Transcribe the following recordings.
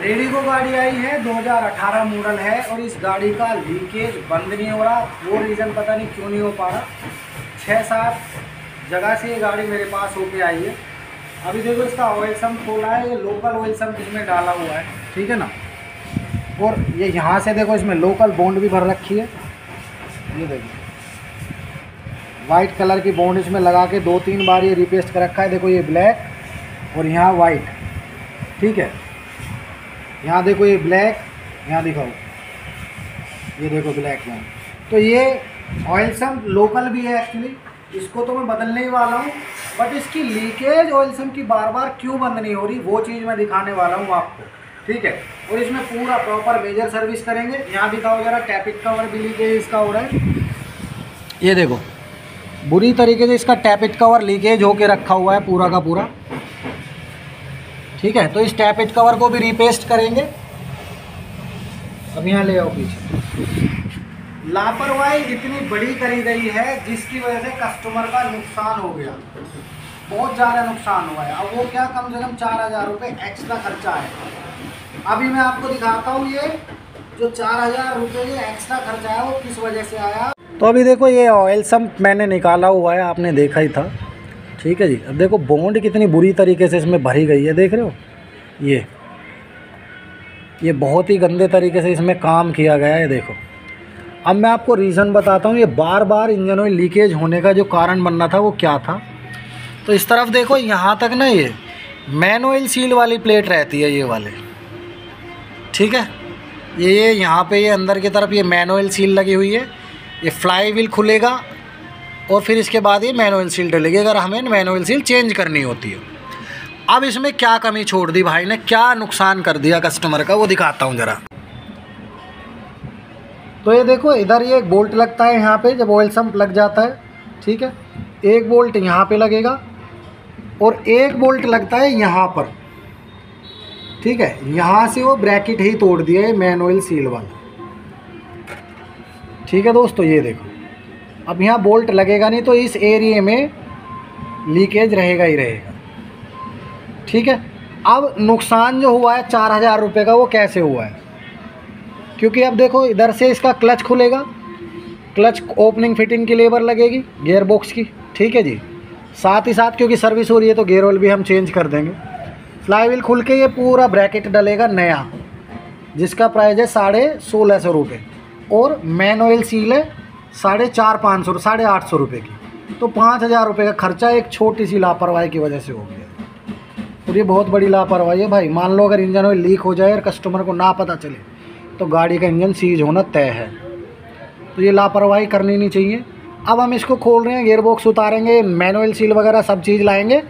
रेडिको गाड़ी आई है 2018 मॉडल है और इस गाड़ी का लीकेज बंद नहीं हो रहा, वो रीज़न पता नहीं क्यों नहीं हो पा रहा। छः सात जगह से ये गाड़ी मेरे पास होके आई है। अभी देखो इसका ऑयल सम खोला है, ये लोकल ऑयल सम इसमें डाला हुआ है, ठीक है ना? और ये यहाँ से देखो इसमें लोकल बॉन्ड भी भर रखी है। ये देखो। वाइट कलर की बॉन्ड इसमें लगा के दो तीन बार ये रिपेस्ट कर रखा है। देखो ये ब्लैक और यहाँ वाइट ठीक है? यहाँ देखो ये ब्लैक यहाँ दिखाओ। ये देखो ब्लैक यहाँ। तो ये ऑयल सम लोकल भी है एक्चुअली इसको तो मैं बदलने ही वाला हूँ बट इसकी लीकेज ऑयल सम की बार बार क्यों बंद नहीं हो रही, वो चीज़ मैं दिखाने वाला हूँ आपको। ठीक है? और इसमें पूरा प्रॉपर मेजर सर्विस करेंगे। यहाँ दिखाओ जरा टैपिक कवर भी लीकेज इसका हो रहा है। ये देखो, बुरी तरीके से इसका टैपिट कवर लीकेज होके रखा हुआ है पूरा का पूरा। ठीक है? तो इस टैपिट कवर को भी रिपेस्ट करेंगे। अब यहाँ ले आओ पीछे। लापरवाही इतनी बड़ी करी गई है जिसकी वजह से कस्टमर का नुकसान हो गया। बहुत ज़्यादा नुकसान हुआ है। अब वो क्या कम से कम चार हज़ार रुपये एक्स्ट्रा खर्चा है। अभी मैं आपको दिखाता हूँ ये जो चार हज़ार रुपये ये एक्स्ट्रा खर्चा है वो किस वजह से आया? तो अभी देखो ये ऑयल सम्प मैंने निकाला हुआ है आपने देखा ही था। ठीक है जी। अब देखो बॉन्ड कितनी बुरी तरीके से इसमें भरी गई है, देख रहे हो? ये। ये बहुत ही गंदे तरीके से इसमें काम किया गया है, देखो। अब मैं आपको रीज़न बताता हूँ, ये बार बार इंजन ऑयल लीकेज होने का जो कारण बनना था, वो क्या था? तो इस तरफ़ देखो, यहाँ तक ना ये मैन ऑयल सील वाली प्लेट रहती है ये वाले। ठीक है? ये यहाँ पे, ये अंदर की तरफ़ ये मैन ऑयल सील लगी हुई है। ये फ्लाई व्हील खुलेगा और फिर इसके बाद ये मैन ऑयल सील डलेगी। अगर हमें मैन ऑयल सील चेंज करनी होती है। अब इसमें क्या कमी छोड़ दी भाई ने? क्या नुकसान कर दिया कस्टमर का? वो दिखाता हूँ ज़रा। तो ये देखो, इधर ये एक बोल्ट लगता है यहाँ पे, जब ऑयल सम्प लग जाता है, ठीक है? एक बोल्ट यहाँ पे लगेगा और एक बोल्ट लगता है यहाँ पर, ठीक है? यहाँ से वो ब्रैकेट ही तोड़ दिया है मैन ऑयल सील वाला। ठीक है दोस्तों, ये देखो। अब यहाँ बोल्ट लगेगा नहीं तो इस एरिए में लीकेज रहेगा ही रहेगा। ठीक है? अब नुकसान जो हुआ है, चार हज़ार रुपये का वो कैसे हुआ है? क्योंकि अब देखो, इधर से इसका क्लच खुलेगा। क्लच ओपनिंग, फिटिंग की लेबर लगेगी गेयर बॉक्स की। ठीक है जी? साथ ही साथ क्योंकि सर्विस हो रही है तो गेयर ऑयल भी हम चेंज कर देंगे। फ्लाई खुल के ये पूरा ब्रैकेट डलेगा नया, जिसका प्राइस है साढ़े सोलह सौ रुपये और मैन ऑयल सील है साढ़े चार पाँच सौ, साढ़े आठ सौ रुपये की। तो पाँच हज़ार रुपये का खर्चा एक छोटी सी लापरवाही की वजह से हो गया। और ये बहुत बड़ी लापरवाही है भाई। मान लो अगर इंजन ऑयल लीक हो जाए और कस्टमर को ना पता चले तो गाड़ी का इंजन सीज होना तय है। तो ये लापरवाही करनी नहीं चाहिए। अब हम इसको खोल रहे हैं गेयर बॉक्स उतारेंगे मैनुअल सील वगैरह सब चीज़ लाएँगे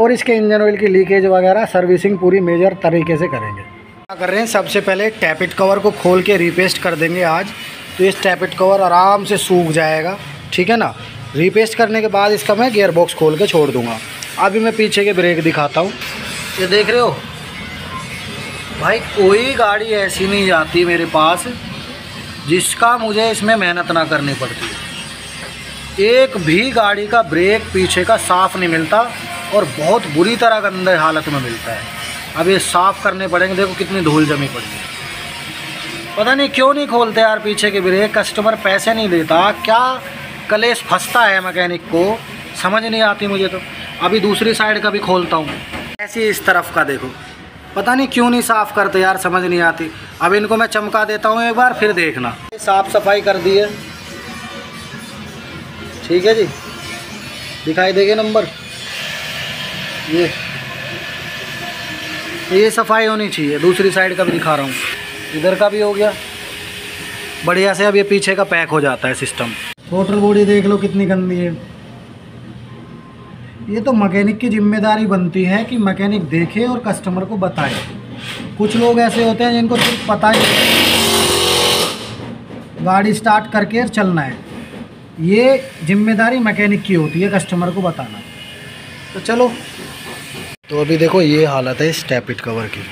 और इसके इंजन ऑयल की लीकेज वगैरह सर्विसिंग पूरी मेजर तरीके से करेंगे। क्या कर रहे हैं? सबसे पहले टैपिट कवर को खोल के रिपेस्ट कर देंगे आज। तो इस टैपिट कवर आराम से सूख जाएगा, ठीक है ना? रिपेस्ट करने के बाद इसका मैं गेयर बॉक्स खोल के छोड़ दूँगा। अभी मैं पीछे के ब्रेक दिखाता हूँ। ये देख रहे हो? भाई, कोई गाड़ी ऐसी नहीं जाती मेरे पास जिसका मुझे इसमें मेहनत ना करनी पड़ती। एक भी गाड़ी का ब्रेक पीछे का साफ़ नहीं मिलता और बहुत बुरी तरह गंदे हालत में मिलता है। अब ये साफ़ करने पड़ेंगे, देखो कितनी धूल जमी पड़ी है। पता नहीं क्यों नहीं खोलते यार पीछे के ब्रेक कस्टमर पैसे नहीं देता। क्या कलेश फंसता है मैकेनिक को? समझ नहीं आती मुझे तो। अभी दूसरी साइड का भी खोलता हूँ। ऐसी इस तरफ़ का देखो। पता नहीं क्यों नहीं साफ़ करते यार, समझ नहीं आती। अब इनको मैं चमका देता हूँ एक बार, फिर देखना। साफ़ सफ़ाई कर दी है। ठीक है जी। दिखाई देंगे नंबर ये। ये सफ़ाई होनी चाहिए। दूसरी साइड का भी दिखा रहा हूँ। इधर का भी हो गया। बढ़िया से अब ये पीछे का पैक हो जाता है सिस्टम। टोटल बॉडी देख लो कितनी गंदी है। ये तो मकैनिक की ज़िम्मेदारी बनती है कि मकैनिक देखे और कस्टमर को बताए। कुछ लोग ऐसे होते हैं जिनको सिर्फ़ पता ही गाड़ी स्टार्ट करके चलना है। ये ज़िम्मेदारी मैकेनिक की होती है कस्टमर को बताना। तो चलो। तो अभी देखो ये हालत है स्टेपिट कवर की।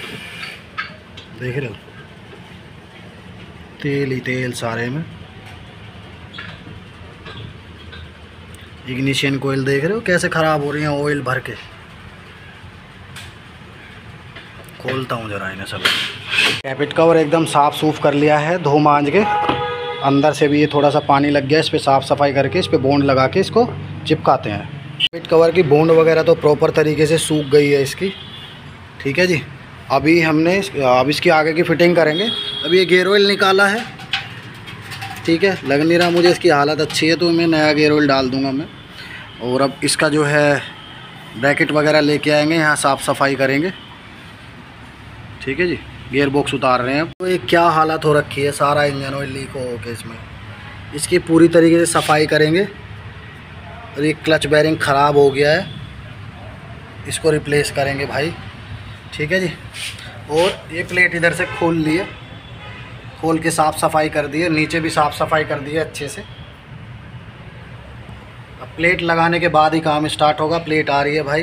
देख रहे हो? तेल ही तेल सारे में। इग्निशियन कोयल देख रहे हो? कैसे ख़राब हो रही हैं ऑयल भर के? खोलता हूँ जरा इन्हें सब। कैपिट कवर एकदम साफ़ सूफ कर लिया है, धो मांझ के। अंदर से भी ये थोड़ा सा पानी लग गया, इस पर साफ़ सफ़ाई करके, इस पर बोंड लगा के इसको चिपकाते हैं। कैपिट कवर की बोंड वगैरह तो प्रॉपर तरीके से सूख गई है इसकी। ठीक है जी? अभी हमने अब इसकी आगे की फ़िटिंग करेंगे। अभी ये गेयर ऑयल निकाला है। ठीक है, लग नहीं रहा मुझे इसकी हालत अच्छी है तो मैं नया गेयर ऑयल डाल दूँगा मैं। और अब इसका जो है ब्रैकेट वगैरह लेके आएँगे, यहाँ साफ़ सफ़ाई करेंगे। ठीक है जी गेयर बॉक्स उतार रहे हैं तो ये क्या हालत हो रखी है सारा इंजन ऑयल लीक हो के इसमें। इसकी पूरी तरीके से सफ़ाई करेंगे। और ये क्लच बैरिंग ख़राब हो गया है। इसको रिप्लेस करेंगे भाई। ठीक है जी, और ये प्लेट इधर से खोल लिए। खोल के साफ़ सफ़ाई कर दिए नीचे भी साफ़ सफ़ाई कर दिए अच्छे से। अब प्लेट लगाने के बाद ही काम स्टार्ट होगा प्लेट आ रही है भाई।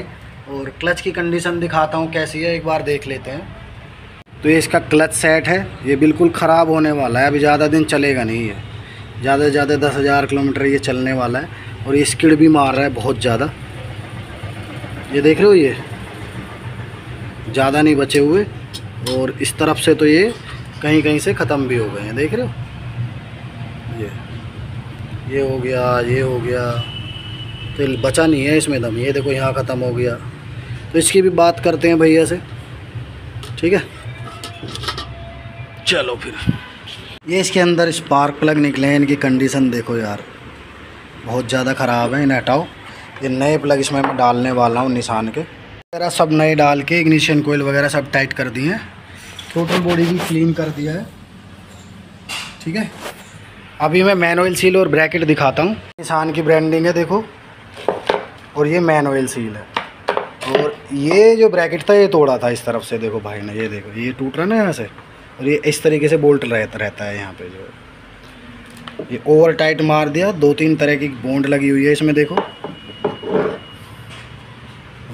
और क्लच की कंडीशन दिखाता हूँ कैसी है, एक बार देख लेते हैं। तो ये इसका क्लच सेट है, ये बिल्कुल ख़राब होने वाला है, अभी ज़्यादा दिन चलेगा नहीं है ज़्यादा से ज़्यादा दस हज़ार किलोमीटर ये चलने वाला है, और ये स्किड भी मार रहा है बहुत ज़्यादा। ये देख रहे हो ये? ज़्यादा नहीं बचे हुए। और इस तरफ़ से तो ये कहीं कहीं से ख़त्म भी हो गए हैं, देख रहे हो? ये ये हो गया, ये हो गया। तो बचा नहीं है इसमें दम, ये देखो यहाँ ख़त्म हो गया। तो इसकी भी बात करते हैं भैया से, ठीक है? चलो फिर। ये इसके अंदर स्पार्क प्लग निकले हैं, इनकी कंडीशन देखो यार। बहुत ज़्यादा ख़राब है, इन्हें हटाओ। ये नए प्लग इसमें मैं डालने वाला हूँ, निशान के। वगैरह सब नए डाल के इग्निशन कोयल वगैरह सब टाइट कर दिए हैं। टोटल बॉडी भी क्लीन कर दिया है। ठीक है? अभी मैं मैन ऑयल सील और ब्रैकेट दिखाता हूँ। निशान की ब्रांडिंग है, देखो। और ये मैन ऑयल सील है। और ये जो ब्रैकेट था, ये तोड़ा था इस तरफ़ से, देखो भाई ने, ये देखो, ये टूट रहा ना यहाँ से? और ये इस तरीके से बोल्ट रहता रहता है यहाँ पे जो। ये ओवर टाइट मार दिया दो तीन तरह की बोंड लगी हुई है इसमें, देखो।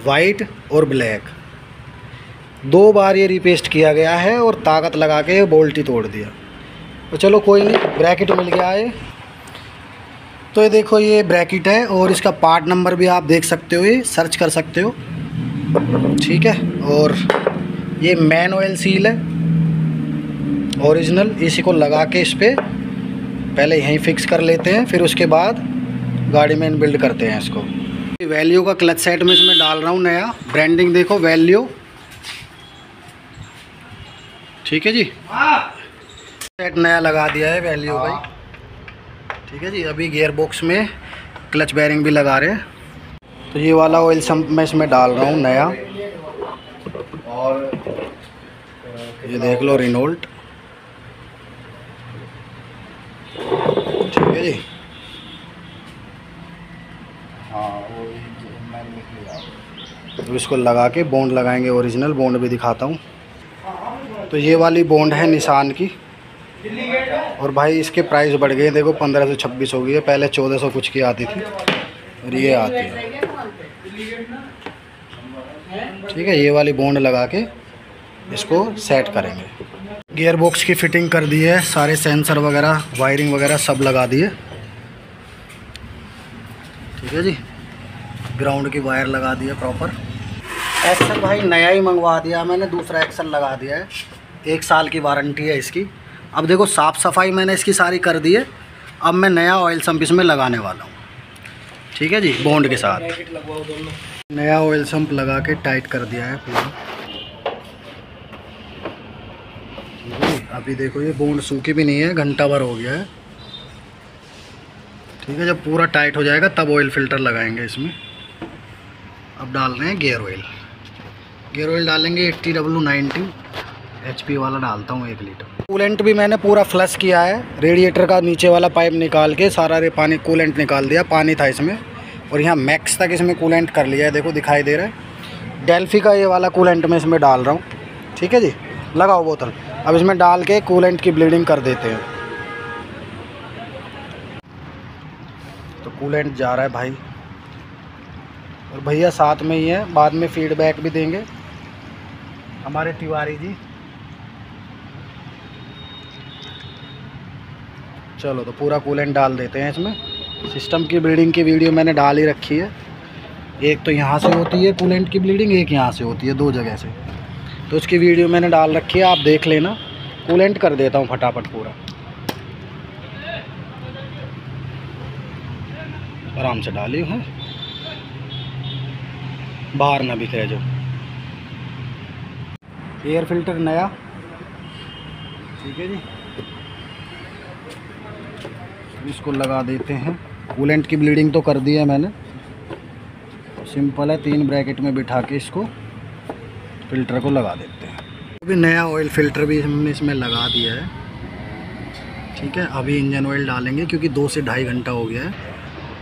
वाइट और ब्लैक दो बार ये रिपेस्ट किया गया है और ताकत लगा के बोल्ट ही तोड़ दिया। तो चलो कोई नहीं ब्रैकेट मिल गया है तो ये देखो ये ब्रैकेट है और इसका पार्ट नंबर भी आप देख सकते हो, ये सर्च कर सकते हो। ठीक है, और ये मैन ऑयल सील है ओरिजिनल इसी को लगा के इस पर पहले यहीं फिक्स कर लेते हैं, फिर उसके बाद गाड़ी में इन बिल्ड करते हैं इसको। वैल्यू का क्लच सेट में इसमें डाल रहा हूँ नया। ब्रांडिंग देखो वैल्यू ठीक है जी? सेट नया लगा दिया है वैल्यू भाई। ठीक है जी अभी गियर बॉक्स में क्लच बैरिंग भी लगा रहे हैं। तो ये वाला ऑयल सम्प मैं इसमें डाल रहा हूँ नया। और ये देख लो रिनोल्ट ठीक है जी। हाँ वो तो इसको लगा के बॉन्ड लगाएँगे ओरिजिनल बॉन्ड भी दिखाता हूँ। तो ये वाली बॉन्ड है निशान की। और भाई इसके प्राइस बढ़ गए देखो, पंद्रह सौ छब्बीस हो गई है। पहले चौदह सौ कुछ की आती थी। और ये आती है। ठीक है, ये वाली बॉन्ड लगा के इसको सेट करेंगे। गियर बॉक्स की फिटिंग कर दी है। सारे सेंसर वगैरह वायरिंग वगैरह सब लगा दिए। ठीक है जी। ग्राउंड की वायर लगा दी है प्रॉपर एक्सल भाई नया ही मंगवा दिया। मैंने दूसरा एक्सल लगा दिया है। एक साल की वारंटी है इसकी। अब देखो, साफ़ सफ़ाई मैंने इसकी सारी कर दी है। अब मैं नया ऑयल सम्प इसमें लगाने वाला हूँ। ठीक है जी? बॉन्ड के साथ। नया ऑयल सम्प लगा के टाइट कर दिया है पूरा। अभी देखो, ये बॉन्ड सूखी भी नहीं है, घंटा भर हो गया है। ठीक है, जब पूरा टाइट हो जाएगा, तब ऑयल फ़िल्टर लगाएँगे इसमें। अब डाल रहे हैं गेयर ऑयल गेयर ऑयल डालेंगे एट्टी डब्लू नाइन्टी एचपी वाला डालता हूँ एक लीटर। कूलेंट भी मैंने पूरा फ्लश किया है। रेडिएटर का नीचे वाला पाइप निकाल के सारा रे पानी कूलेंट निकाल दिया। पानी था इसमें। और यहाँ मैक्स तक इसमें कूलेंट कर लिया है। देखो दिखाई दे रहा है। डेल्फी का ये वाला कूलेंट मैं इसमें डाल रहा हूँ। ठीक है जी? लगाओ बोतल। अब इसमें डाल के कूलेंट की ब्लीडिंग कर देते हैं। तो कूलेंट जा रहा है भाई। और भैया साथ में ही है। बाद में फीडबैक भी देंगे। हमारे तिवारी जी। चलो तो पूरा कूलेंट डाल देते हैं इसमें। सिस्टम की ब्लीडिंग की वीडियो मैंने डाल ही रखी है। एक तो यहाँ से होती है कूलेंट की ब्लीडिंग एक यहाँ से होती है दो जगह से। तो उसकी वीडियो मैंने डाल रखी है, आप देख लेना। कूलेंट कर देता हूँ फटाफट पूरा। आराम से डाली हूँ। बाहर ना बिखरे जो एयर फ़िल्टर नया। ठीक है जी। इसको लगा देते हैं। कूलेंट की ब्लीडिंग तो कर दी है मैंने। सिंपल है तीन ब्रैकेट में बिठा के इसको फ़िल्टर को लगा देते हैं। अभी नया ऑयल फ़िल्टर भी हमने इसमें लगा दिया है। ठीक है अभी इंजन ऑयल डालेंगे क्योंकि दो से ढाई घंटा हो गया है।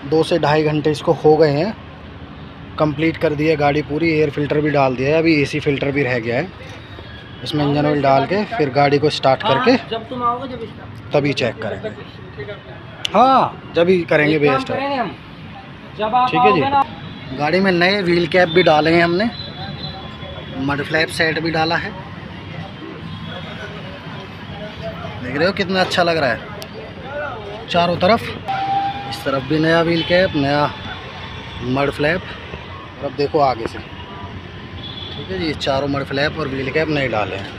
दो से ढाई घंटे इसको हो गए हैं। कंप्लीट कर दिया गाड़ी पूरी एयर फ़िल्टर भी डाल दिया है। अभी एसी फ़िल्टर भी रह गया है। इसमें इंजन ऑयल डाल के फिर गाड़ी को स्टार्ट करके जब तुम आओगे जब तभी चेक करेंगे। हाँ जब ही करेंगे बेस्ट है। ठीक है जी। गाड़ी में नए व्हील कैप भी डाले हैं हमने। मड फ्लैप सेट भी डाला है। देख रहे हो कितना अच्छा लग रहा है। चारों तरफ़। इस तरफ़ भी नया व्हील कैप नया मड फ्लैप और अब देखो आगे से। ठीक है जी चारों मड फ्लैप और व्हील कैप नए डाले हैं।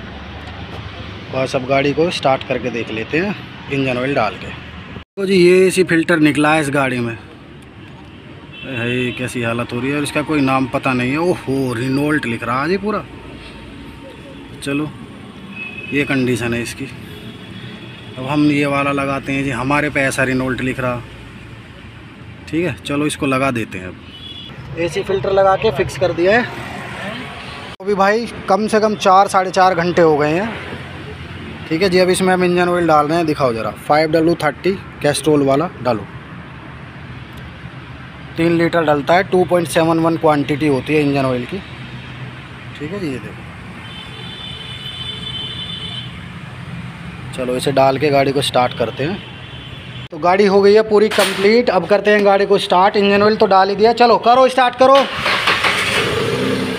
बस अब गाड़ी को स्टार्ट करके देख लेते हैं। इंजन ऑयल डाल के। तो जी, ये इसी फ़िल्टर निकला है इस गाड़ी में। है कैसी हालत हो रही है और इसका कोई नाम पता नहीं है। ओहो रिनोल्ट लिख रहा है जी पूरा। चलो, ये कंडीशन है इसकी। अब हम ये वाला लगाते हैं जी, हमारे पे ऐसा रिनोल्ट लिख रहा। ठीक है, चलो इसको लगा देते हैं अब। एसी फ़िल्टर लगा के फिक्स कर दिया है। अभी भाई, कम से कम चार, साढ़े चार घंटे हो गए हैं। ठीक है जी, अब इसमें हम इंजन ऑयल डाल रहे हैं। दिखाओ ज़रा। फाइव डब्लू थर्टी कैस्ट्रोल वाला डालो। तीन लीटर डलता है। Two point seven one quantity होती है इंजन ऑयल की। ठीक है जी, ये देखो। चलो, इसे डाल के गाड़ी को स्टार्ट करते हैं। तो गाड़ी हो गई है पूरी कंप्लीट अब करते हैं गाड़ी को स्टार्ट इंजन ऑयल तो डाल ही दिया। चलो, करो स्टार्ट करो।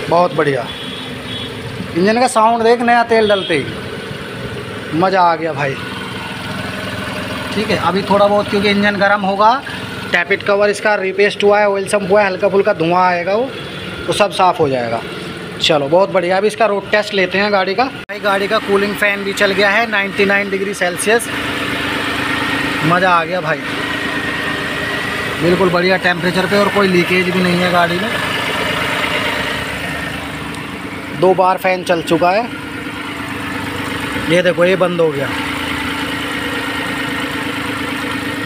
बहुत बढ़िया। इंजन का साउंड देख, नया तेल डलते ही। मज़ा आ गया भाई। ठीक है, अभी थोड़ा बहुत क्योंकि इंजन गर्म होगा टैपिट कवर इसका रिपेस्ट हुआ है ऑयल सम्प हुआ है, हल्का फुल्का धुआँ आएगा वो तो सब साफ़ हो जाएगा। चलो, बहुत बढ़िया। अभी इसका रोड टेस्ट लेते हैं गाड़ी का। भाई, गाड़ी का कूलिंग फ़ैन भी चल गया है 99 डिग्री सेल्सियस मज़ा आ गया भाई। बिल्कुल बढ़िया टेम्परेचर पे, और कोई लीकेज भी नहीं है गाड़ी में। दो बार फ़ैन चल चुका है। ये देखो, ये बंद हो गया।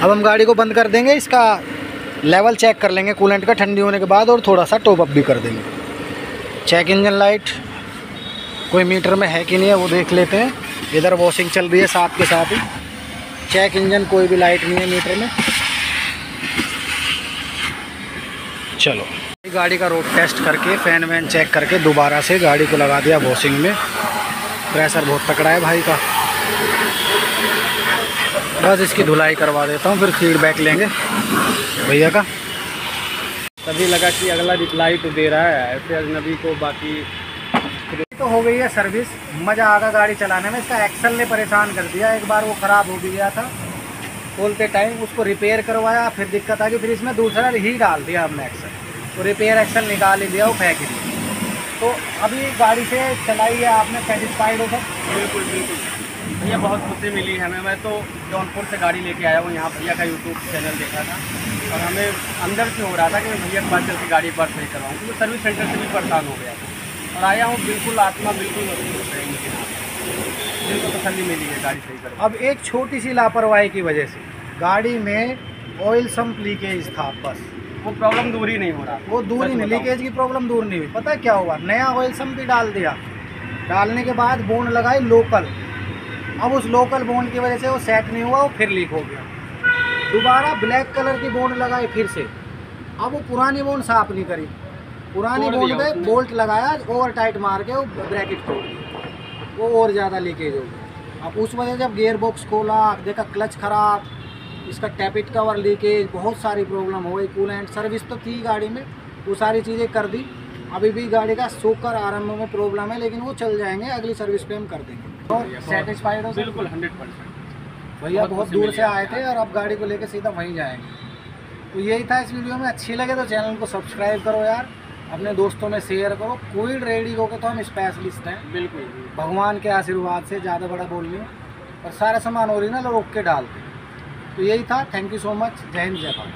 अब हम गाड़ी को बंद कर देंगे, इसका लेवल चेक कर लेंगे कूलेंट का, ठंडी होने के बाद, और थोड़ा सा टॉप अप भी कर देंगे। चेक इंजन लाइट कोई मीटर में है कि नहीं है, वो देख लेते हैं। इधर वॉशिंग चल रही है साथ के साथ ही। चेक इंजन कोई भी लाइट नहीं है मीटर में। चलो। गाड़ी का रोड टेस्ट करके फ़ैन वैन चेक करके, दोबारा से गाड़ी को लगा दिया वॉशिंग में। प्रेशर बहुत तकड़ा है भाई का। बस इसकी धुलाई करवा देता हूँ, फिर फीडबैक लेंगे भैया का। तभी लगा कि अगला रिप्लाई तो दे रहा है ऐसे अजनबी को बाकी तो हो गई है सर्विस मज़ा आ गया गाड़ी चलाने में, इसका एक्सल ने परेशान कर दिया, एक बार वो ख़राब हो भी गया था। खोलते टाइम उसको रिपेयर करवाया, फिर दिक्कत आ गई, फिर इसमें दूसरा ही डाल दिया हमने एक्सल तो रिपेयर एक्सल निकाल ही दिया, वो फेंक दिया। तो अभी गाड़ी से चलाई है आपने सेटिस्फाइड हो सर बिल्कुल बिल्कुल। भैया बहुत खुशी मिली हमें। मैं तो जौनपुर से गाड़ी लेके आया हूँ। यहाँ भैया का यूट्यूब चैनल देखा था। और हमें अंदर से हो रहा था कि मैं भैया के पास चल के गाड़ी पर सही करवाऊँ। क्योंकि सर्विस सेंटर से भी परेशान हो गया। था और आया हूँ बिल्कुल आत्मा बिल्कुल दिल को तसली मिली है गाड़ी सही करवा अब एक छोटी सी लापरवाही की वजह से गाड़ी में ऑयल सम्प लीकेज था बस। वो प्रॉब्लम दूर ही नहीं हो रहा। वो दूर ही नहीं लीकेज की प्रॉब्लम दूर नहीं हुई। पता है क्या हुआ? नया ऑयल सम्प भी डाल दिया। डालने के बाद बोन लगाई लोकल अब उस लोकल बोन की वजह से वो सेट नहीं हुआ वो फिर लीक हो गया। दोबारा ब्लैक कलर की बोन लगाई फिर से। अब वो पुरानी बोन साफ़ नहीं करी। पुरानी बोन पे बोल्ट लगाया ओवर टाइट मार के वो ब्रैकेट दिया। वो और ज़्यादा लीकेज हो गया। अब उस वजह से जब गेयर बॉक्स खोला देखा क्लच खराब। इसका टैपिट कवर लीकेज बहुत सारी प्रॉब्लम हो गई। कूलेंट सर्विस तो थी गाड़ी में वो सारी चीज़ें कर दी। अभी भी गाड़ी का सोकर आरंभ में प्रॉब्लम है लेकिन वो चल जाएँगे अगली सर्विस पे हम कर देंगे। और सेटिस्फाइड हो बिल्कुल हंड्रेड परसेंट भैया बहुत दूर से आए थे और अब गाड़ी को लेकर सीधा वहीं जाएँगे। तो यही था इस वीडियो में। अच्छी लगे तो चैनल को सब्सक्राइब करो यार। अपने दोस्तों में शेयर करो। कोई रेडी हो के तो हम स्पेशलिस्ट हैं। बिल्कुल। भगवान के आशीर्वाद से ज़्यादा बड़ा बोल रही हूँ। और सारा सामान ओरिजिनल और के। डालते तो यही था। थैंक यू सो मच जय हिंद जय भारत।